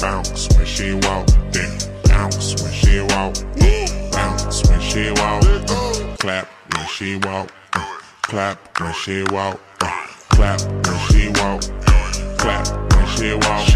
Bounce when she walk, then bounce when she walk. Bounce when she walk. Uh, clap when she walk. Uh, clap when she walk. Uh, clap when she walk. Uh. Clap when she walk.